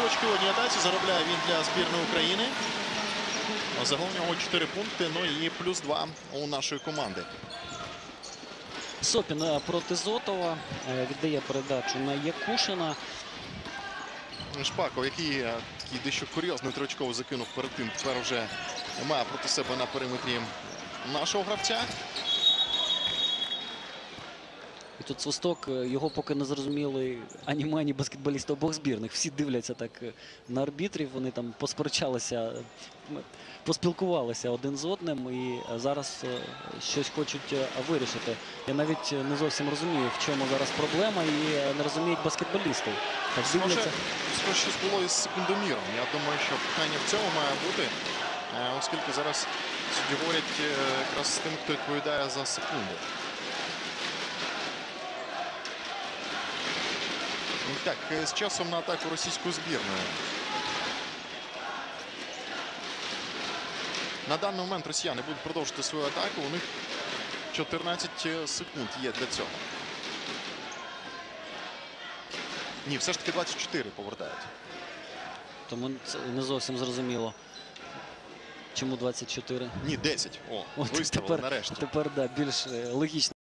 очки в одній атаці. Заробляє він для збірної України. Загалом у нього 4 пункти, ну і плюс 2 у нашої команди. Сопін е, проти Зотова е, віддає передачу на Якушина. Шпаков, який е, такий дещо курйозний триочково закинув перед тим, тепер вже має проти себе на периметрі нашого гравця. І тут свисток, е, його поки не зрозуміли ані ми, ані баскетболісти обох збірних. Всі дивляться так е, на арбітрів, вони там посперечалися, е, поспілкувалися один з одним і зараз щось хочуть вирішити. Я навіть не зовсім розумію, в чому зараз проблема, і не розуміють баскетболісти. Так дивляться. схоже, щось було із секундоміром. Я думаю, що питання в цьому має бути, оскільки зараз судді говорять якраз з тим, хто відповідає за секунду. Так, е, з часом на атаку російської збірної. На даний момент росіяни будуть продовжити свою атаку. У них 14 секунд є для цього. Ні, все ж таки 24 повертають. Тому це не зовсім зрозуміло. Чому 24? Ні, 10. О, От виставили тепер, нарешті. тепер да, більш е, логічно.